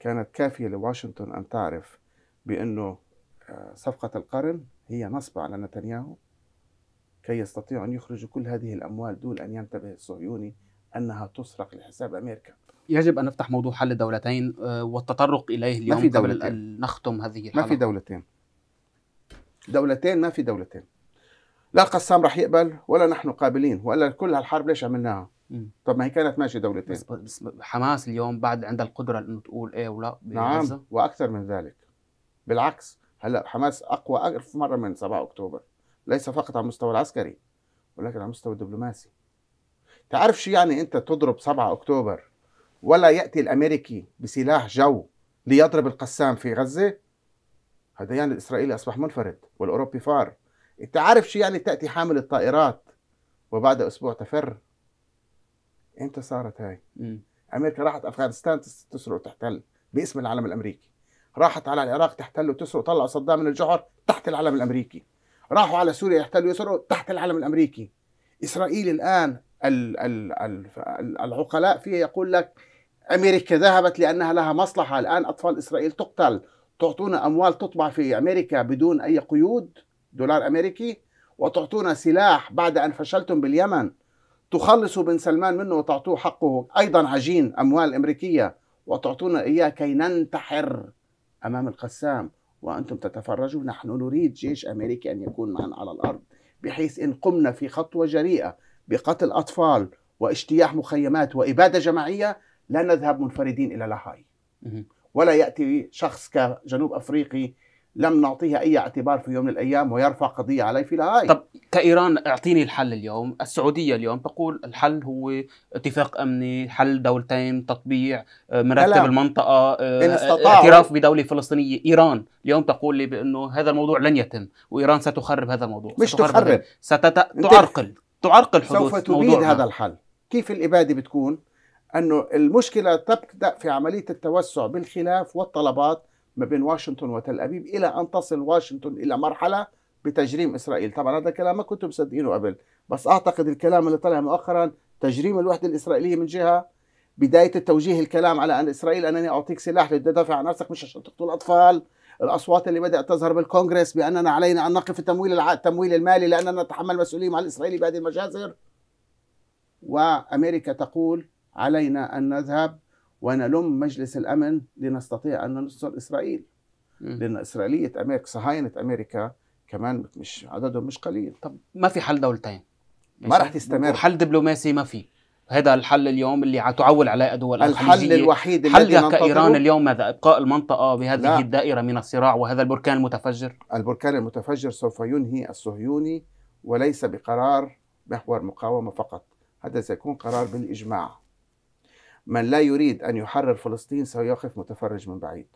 كانت كافية لواشنطن أن تعرف بأنه آه، صفقة القرن هي نصب على نتنياهو. كي يستطيعوا أن يخرجوا كل هذه الأموال دون أن ينتبه الصهيوني أنها تسرق لحساب أمريكا. يجب أن نفتح موضوع حل الدولتين آه، والتطرق إليه اليوم ما في دولتين. قبل نختم هذه الحلقة ما في دولتين. دولتين ما في دولتين. لا القسام راح يقبل ولا نحن قابلين ولا كل هالحرب ليش عملناها؟ طب ما هي كانت ماشيه دولتين. بس, بس حماس اليوم بعد عندها القدرة إنه تقول إيه ولا نعم وأكثر من ذلك. بالعكس هلأ حماس أقوى ألف مرة من 7 أكتوبر. ليس فقط على المستوى العسكري ولكن على المستوى الدبلوماسي. تعرف شو يعني أنت تضرب 7 أكتوبر ولا يأتي الأمريكي بسلاح جو ليضرب القسام في غزة؟ هذا يعني الإسرائيلي أصبح منفرد والأوروبي فار. أنت عارف شو يعني تأتي حامل الطائرات وبعد أسبوع تفر؟ إمتى صارت هاي؟ م. أمريكا راحت أفغانستان تسرق وتحتل باسم العلم الأمريكي. راحت على العراق تحتل وتسرق طلعوا صدام من الجحر تحت العلم الأمريكي. راحوا على سوريا يحتلوا يسرقوا تحت العلم الأمريكي. إسرائيل الآن العقلاء فيها يقول لك أمريكا ذهبت لأنها لها مصلحة. الآن أطفال إسرائيل تقتل تعطونا أموال تطبع في أمريكا بدون أي قيود دولار أمريكي وتعطونا سلاح بعد أن فشلتم باليمن. تخلصوا بن سلمان منه وتعطوه حقه أيضا عجين أموال أمريكية وتعطونا إياه كي ننتحر أمام القسام. وأنتم تتفرجوا نحن نريد جيش أمريكي أن يكون معنا على الأرض بحيث إن قمنا في خطوة جريئة بقتل أطفال واجتياح مخيمات وإبادة جماعية لا نذهب منفردين إلى لاهاي. ولا يأتي شخص كجنوب أفريقي لم نعطيها أي اعتبار في يوم من الأيام ويرفع قضية علي في لاهاي طب كإيران اعطيني الحل اليوم، السعودية اليوم تقول الحل هو اتفاق أمني، حل دولتين، تطبيع، آه، مرتب. المنطقة، آه، إن استطاعوا- اعتراف بدولة فلسطينية، إيران اليوم تقول لي بأنه هذا الموضوع لن يتم، وإيران ستخرب هذا الموضوع، مش ستخرب تخرب. أنت- تعرقل. حدوث سوف تبيد هذا الحل. كيف الإبادة بتكون؟ أنه المشكلة تبدأ في عملية التوسع بالخلاف والطلبات ما بين واشنطن وتل أبيب إلى أن تصل واشنطن إلى مرحلة بتجريم إسرائيل طبعا هذا الكلام ما كنتم مصدقينه قبل بس أعتقد الكلام اللي طلع مؤخرا تجريم الوحدة الإسرائيلية من جهة بداية التوجيه الكلام على أن إسرائيل أنني أعطيك سلاح لتدافع عن نفسك مش عشان تقتل أطفال الأصوات اللي بدأت تظهر بالكونغرس بأننا علينا أن نقف التمويل. التمويل المالي لأننا نتحمل مسؤولية مع الإسرائيلي بهذه المجازر وأمريكا تقول علينا أن نذهب ونلم مجلس الأمن لنستطيع أن ننصر إسرائيل. مم. لأن إسرائيلية أمريكا صهاينة أمريكا كمان مش عددهم مش قليل. طب ما في حل دولتين. ما رح تستمر. وحل دبلوماسي ما في. هذا الحل اليوم اللي تعول عليه الدول الحل. الوحيد الذي حلها كايران اليوم ماذا إبقاء المنطقة بهذه لا. الدائرة من الصراع وهذا البركان المتفجر. البركان المتفجر سوف ينهي الصهيوني وليس بقرار محور مقاومة فقط. هذا سيكون قرار بالإجماع. من لا يريد أن يحرر فلسطين سيقف متفرج من بعيد.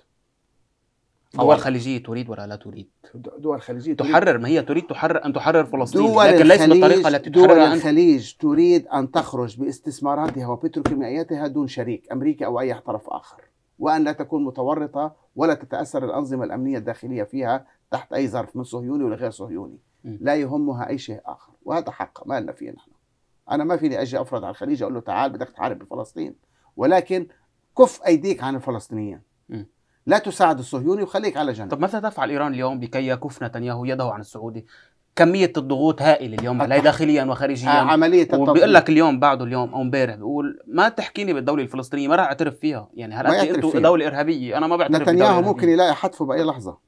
دول خليجية تريد ولا لا تريد؟ دول خليجية تريد. تحرر ما هي تريد تحرر أن تحرر فلسطين دول لكن ليس الخليج بالطريقة التي دول تحررها انت الخليج تريد أن تخرج باستثماراتها وبتروكيماوياتها دون شريك أمريكا أو أي طرف آخر وأن لا تكون متورطة ولا تتأثر الأنظمة الأمنية الداخلية فيها تحت أي ظرف من صهيوني ولا غير صهيوني. م. لا يهمها أي شيء آخر وهذا حق ما لنا فيه نحن. أنا ما فيني أجي أفرض على الخليج أقول له تعال بدك تحارب بفلسطين. ولكن كف أيديك عن الفلسطينيين. م. لا تساعد الصهيوني وخليك على جنب. طب ماذا تفعل إيران اليوم لكي يكف نتنياهو يده عن السعودي؟ كمية الضغوط هائلة اليوم عليه داخليا وخارجيا. عملية وبيقول التطبيق لك اليوم بعده اليوم أو امبارح بيقول ما تحكيني بالدولة الفلسطينية ما راح أعترف فيها. يعني هل ما أنت يعترف أنتم فيها. دولة إرهابية؟ أنا ما بعترف نتنياهو. ممكن يلاقي حتفه بأي لحظة.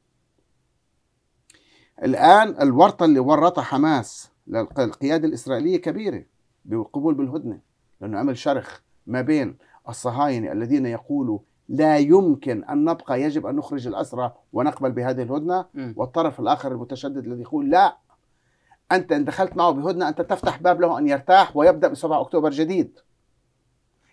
الآن الورطة اللي ورطها حماس للقيادة الإسرائيلية كبيرة بالقبول بالهدنة لأنه عمل شرخ ما بين الصهاينة الذين يقولوا لا يمكن أن نبقى يجب أن نخرج الأسرى ونقبل بهذه الهدنة مم. والطرف الآخر المتشدد الذي يقول لا أنت إن دخلت معه بهدنة أنت تفتح باب له أن يرتاح ويبدأ ب 7 أكتوبر جديد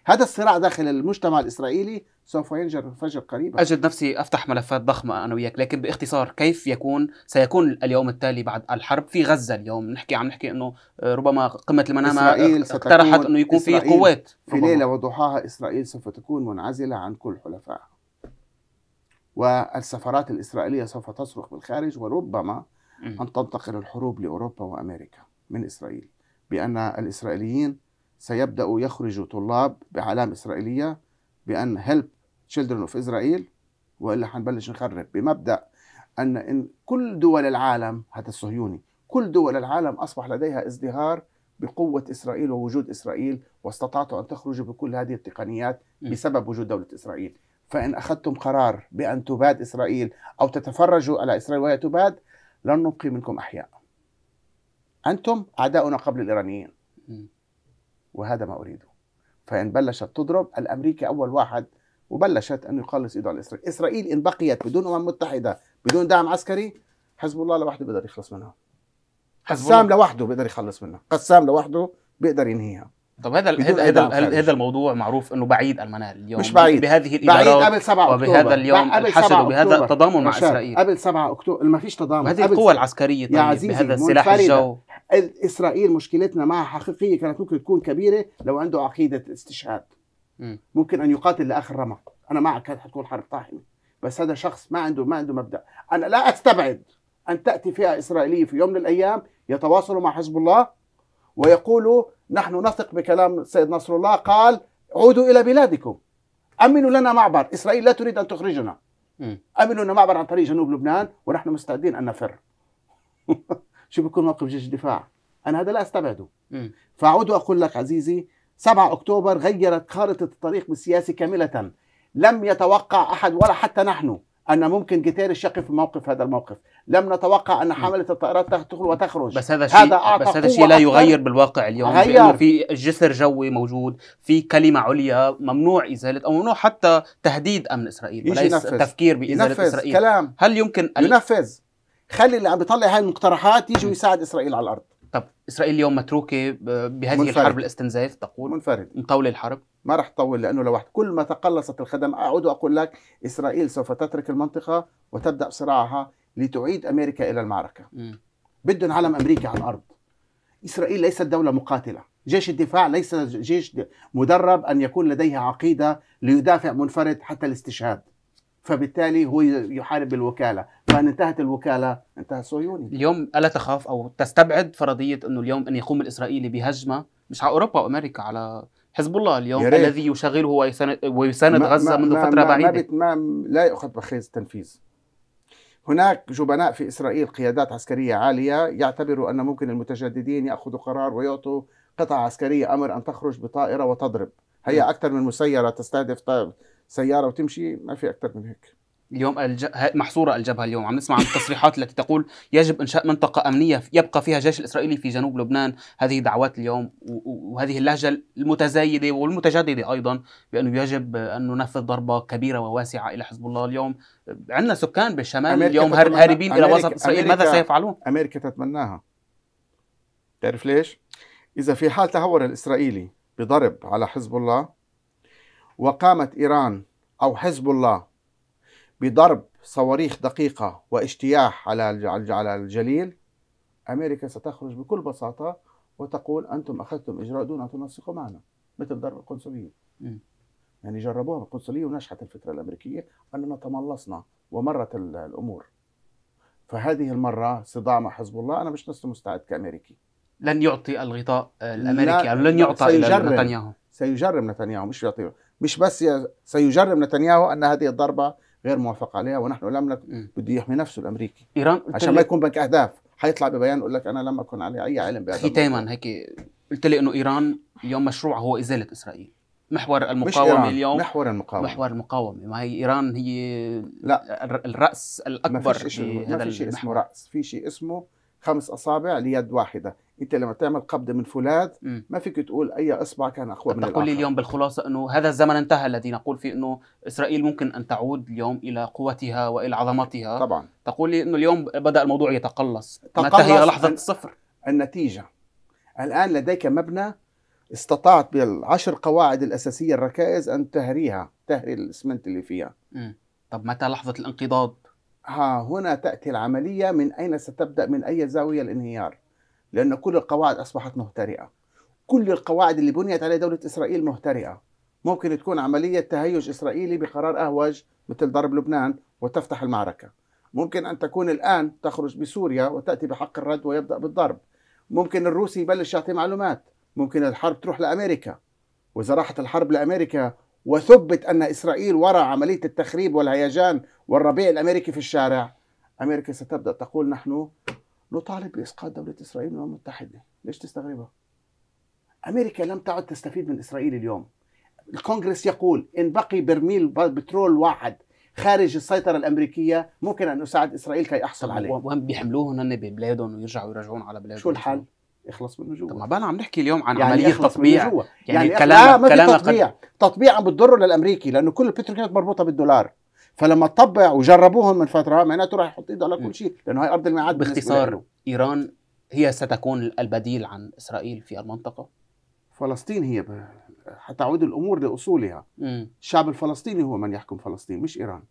هذا الصراع داخل المجتمع الإسرائيلي سوف ينجر فجر قريبا أجد نفسي أفتح ملفات ضخمة أنا وياك لكن باختصار كيف يكون سيكون اليوم التالي بعد الحرب في غزة اليوم نحكي عم نحكي إنه آه، ربما قمة المنامة إسرائيل اقترحت إنه يكون في قوات في ربما. ليلة وضحاها إسرائيل سوف تكون منعزلة عن كل حلفائها والسفارات الإسرائيلية سوف تصرخ بالخارج وربما. أن تنتقل الحروب لأوروبا وأمريكا من إسرائيل بأن الإسرائيليين سيبدأوا يخرجوا طلاب بعلام إسرائيلية بأن help children of Israel وإلا حنبلش نخرب بمبدأ أن إن كل دول العالم هذا الصهيوني كل دول العالم أصبح لديها ازدهار بقوة إسرائيل ووجود إسرائيل واستطعتوا أن تخرجوا بكل هذه التقنيات. بسبب وجود دولة إسرائيل فإن أخذتم قرار بأن تباد إسرائيل أو تتفرجوا على إسرائيل وهي تباد لن نبقي منكم أحياء أنتم أعداؤنا قبل الإيرانيين. وهذا ما أريده. فإن بلشت تضرب الأمريكي أول واحد وبلشت أن يخلص إيده على إسرائيل. إسرائيل إن بقيت بدون أمم متحدة بدون دعم عسكري حزب الله لوحده بيقدر يخلص منها. قسام. لوحده بيقدر يخلص منها. قسام لوحده بيقدر ينهيها. طب هذا هذا هذا الموضوع معروف إنه بعيد المنال اليوم. مش بعيد. بهذه بعيد الإدارات قبل 7 أكتوبر. وبهذا اليوم قبل الحشد 7 وبهذا. التضامن مع إسرائيل. قبل 7 أكتوبر. ما فيش تضامن. قبل القوى العسكرية طيب عزيزي، بهذا السلاح. الجو. إسرائيل مشكلتنا معها حقيقية كانت ممكن تكون كبيرة لو عنده عقيدة استشهاد. مم. ممكن أن يقاتل لآخر رمق. أنا معك كانت حتكون حرب طاحنة بس هذا شخص ما عنده ما عنده مبدأ. أنا لا أستبعد أن تأتي فئة إسرائيلية في يوم من الأيام يتواصلوا مع حزب الله ويقولوا نحن نثق بكلام السيد نصر الله قال عودوا إلى بلادكم. أمنوا لنا معبر. إسرائيل لا تريد أن تخرجنا. مم. أمنوا لنا معبر عن طريق جنوب لبنان ونحن مستعدين أن نفر. شو بيكون موقف جيش الدفاع أنا هذا لا أستبعده مم. فأعود وأقول لك عزيزي 7 أكتوبر غيرت خارطة الطريق بالسياسي كاملة لم يتوقع أحد ولا حتى نحن أن ممكن جيتيرش يقف في موقف هذا الموقف لم نتوقع أن حامله الطائرات تدخل وتخرج بس هذا شيء هذا بس هذا شيء لا. يغير بالواقع اليوم غير. في جسر جوي موجود في كلمة عليا ممنوع إزالة أو ممنوع حتى تهديد أمن إسرائيل وليس ينفذ. تفكير بإزالة ينفذ إسرائيل كلام هل يمكن. ينفذ خلي اللي عم بيطلع هاي المقترحات يجي ويساعد إسرائيل على الأرض. طب إسرائيل اليوم متروكة بهذه منفرد. الحرب الاستنزاف تقول؟ منفرد. مطولة الحرب؟ ما راح تطول لأنه لوحد كل ما تقلصت الخدمات أعود وأقول لك إسرائيل سوف تترك المنطقة وتبدأ صراعها لتعيد أمريكا إلى المعركة. مم. بدهم علم أمريكا على الأرض إسرائيل ليست دولة مقاتلة. جيش الدفاع ليس جيش مدرب أن يكون لديه عقيدة ليدافع منفرد حتى الاستشهاد. فبالتالي هو يحارب بالوكاله فان انتهت الوكالة انتهى الصهيوني اليوم ألا تخاف أو تستبعد فرضية إنه اليوم أن يقوم الإسرائيلي بهجمة مش على أوروبا وامريكا على حزب الله اليوم. الذي يشغله ويساند, غزة منذ ما- فترة ما- بعيدة. ما, ما لا يؤخذ بخيز التنفيذ هناك جبناء في إسرائيل قيادات عسكرية عالية يعتبروا أن ممكن المتجددين يأخذوا قرار ويعطوا قطعه عسكرية أمر أن تخرج بطائرة وتضرب. هي م. أكثر من مسيرة تستهدف سيارة وتمشي ما في أكثر من هيك. اليوم الج... محصورة الجبهة اليوم. عم نسمع عن التصريحات التي تقول يجب إنشاء منطقة أمنية يبقى فيها الجيش الاسرائيلي في جنوب لبنان. هذه دعوات اليوم وهذه اللهجة المتزايدة والمتجددة أيضا بأنه يجب أن ننفذ ضربة كبيرة وواسعة إلى حزب الله اليوم. عندنا سكان بالشمال اليوم تتمنى- هاربين إلى أمريكا- وسط اسرائيل ماذا سيفعلون؟ أمريكا تتمناها. تعرف ليش؟ إذا في حال تهور الإسرائيلي بضرب على حزب الله وقامت إيران أو حزب الله بضرب صواريخ دقيقة واجتياح على على الجليل أمريكا ستخرج بكل بساطة وتقول أنتم أخذتم إجراء دون أن تنسقوا معنا مثل ضرب القنصليه مم. يعني جربوها بالقنصليه ونجحت الفكرة الأمريكية اننا تملصنا ومرت ال- الأمور فهذه المرة صداع مع حزب الله أنا مش لست مستعد كأمريكي لن يعطي الغطاء الأمريكي لا، أو لن يعطى سيجرب. نتنياهو سيجرب نتنياهو مش يعطيه مش بس سيجرب نتنياهو أن هذه الضربة غير موافق عليها ونحن لم نكن. بده يحمي نفسه الأمريكي. إيران عشان ما يكون بك أهداف. حيطلع ببيان يقول لك أنا لم أكن علي أي علم بهذا. ختاما هيك قلت لي إنه إيران اليوم مشروعها هو إزالة إسرائيل. محور المقاومة اليوم محور المقاومة. محور المقاومة. ما هي إيران هي لا. الر- الرأس ما الأكبر شيء في ما هذا في شيء اسمه رأس. في شيء اسمه خمس أصابع ليد واحدة. أنت لما تعمل قبضة من فولاذ. ما فيك تقول أي إصبع كان أقوى من لي الآخر. اليوم بالخلاصة إنه هذا الزمن انتهى الذي نقول فيه إنه إسرائيل ممكن أن تعود اليوم إلى قوتها وإلى عظمتها. طبعا. تقول لي إنه اليوم بدأ الموضوع يتقلص. تقلص هي لحظة الصفر النتيجة. الآن لديك مبنى استطعت بالعشر قواعد الأساسية الركائز أن تهريها تهري الإسمنت اللي فيها. مم. طب متى لحظة الانقضاض؟ ها هنا تأتي العملية من أين ستبدأ؟ من أي زاوية الانهيار؟ لأن كل القواعد أصبحت مهترئة. كل القواعد اللي بنيت عليها دولة إسرائيل مهترئة. ممكن تكون عملية تهيج إسرائيلي بقرار أهوج مثل ضرب لبنان وتفتح المعركة. ممكن أن تكون الآن تخرج بسوريا وتأتي بحق الرد ويبدأ بالضرب. ممكن الروسي يبلش يعطي معلومات. ممكن الحرب تروح لأمريكا. وإذا راحت الحرب لأمريكا وثبت أن إسرائيل وراء عملية التخريب والهيجان والربيع الأمريكي في الشارع. أمريكا ستبدأ. تقول نحن نطالب بإسقاط دولة إسرائيل من الأمم المتحدة. ليش تستغربها؟ أمريكا لم تعد تستفيد من إسرائيل اليوم. الكونغرس يقول إن بقي برميل بترول واحد خارج السيطرة الأمريكية ممكن أن نساعد إسرائيل كي أحصل عليه. وهم بيحملوهم هن ببلادهم ويرجعوا يرجعون على بلادهم. شو الحل؟ يخلص منه جوا طب ما بالنا عم نحكي اليوم عن يعني عملية تطبيع. يعني, يعني كلام لا ما في كلام تطبيع تطبيع عم بتضره للأمريكي لأنه كل البتروكيماويات مربوطة بالدولار فلما تطبع وجربوهم من فترة معناته راح يحط إيده على. كل شيء لأنه هاي أرض الميعاد باختصار. إيران هي ستكون البديل عن إسرائيل في المنطقة فلسطين هي ب... حتعود الأمور لأصولها. الشعب الفلسطيني هو من يحكم فلسطين مش إيران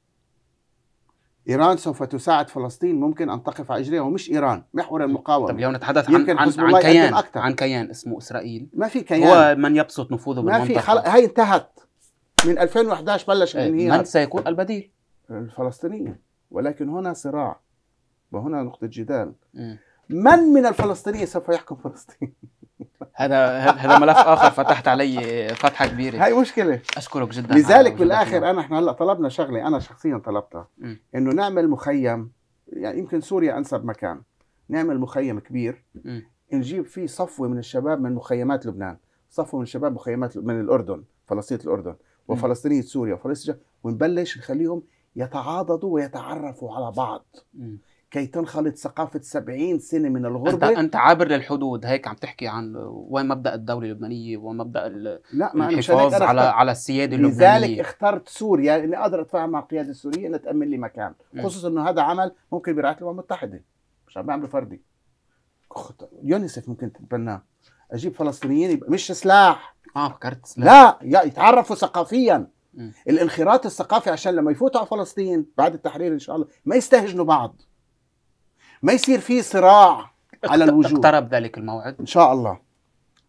إيران سوف تساعد فلسطين ممكن أن تقف على إجريها ومش إيران محور طب المقاومة. اليوم نتحدث عن يمكن عن, عن كيان أكثر. عن كيان اسمه إسرائيل. ما في كيان. هو من يبسط نفوذه ما بالمنطقة. في خلق هاي انتهت. من 2011 بلش إيه، الانهيار من سيكون البديل. الفلسطينيين. ولكن هنا صراع وهنا نقطة جدال. مم. من من الفلسطينيين سوف يحكم فلسطين؟ هذا هذا ملف آخر فتحت علي فتحة كبيرة. هاي مشكلة. أشكرك جدا. لذلك معنا. أنا إحنا هلأ طلبنا شغلة أنا شخصيا طلبتها. إنه نعمل مخيم يعني يمكن سوريا أنسب مكان. نعمل مخيم كبير. مم. نجيب فيه صفوة من الشباب من مخيمات لبنان. صفوة من الشباب مخيمات من الأردن فلسطين الأردن وفلسطينية سوريا وفلسطين ونبلش نخليهم يتعاضدوا ويتعرفوا على بعض. مم. كي تنخلط ثقافة 70 سنة من الغربة. أنت عابر للحدود هيك عم تحكي عن وين مبدأ الدولة اللبنانية ومبدا ال- لا ما أنا مشان هيك الحفاظ على على السيادة لذلك اللبنانية. اخترت سوريا لأني أقدر أتفاهم مع القيادة السورية إنها تأمن لي مكان. خصوصا إنه هذا عمل ممكن برعايه الامم المتحده مش عم بعمله فردي. يونيسف ممكن تتبناه. أجيب فلسطينيين يبقى مش سلاح. آه فكرت سلاح. لا يتعرفوا ثقافيا. الانخراط الثقافي عشان لما يفوتوا على فلسطين بعد التحرير إن شاء الله ما يستهجنوا بعض. ما يصير في صراع على الوجود. اقترب ذلك الموعد. إن شاء الله.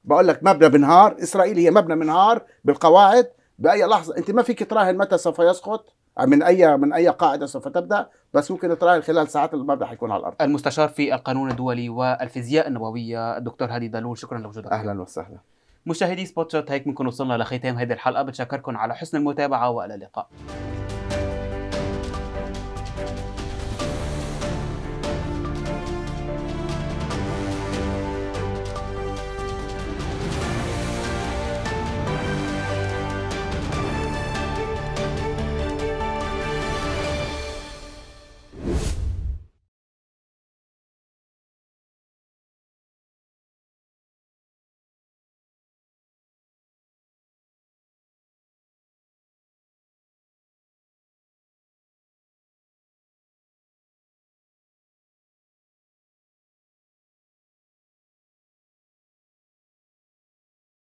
بقول لك مبنى منهار إسرائيل هي مبنى منهار بالقواعد. بأي لحظة أنت ما فيك تراهن متى سوف يسقط؟ من اي من أي قاعدة سوف تبدأ بس ممكن تراهن خلال ساعات المبنى حيكون على الأرض. المستشار في القانون الدولي والفيزياء النووية الدكتور هادي دلول شكرا لوجودك. أهلا وسهلا. مشاهدي Spot Shot هيك بنكون وصلنا لختام هذه الحلقة. بتشكركم على حسن المتابعة وإلى اللقاء.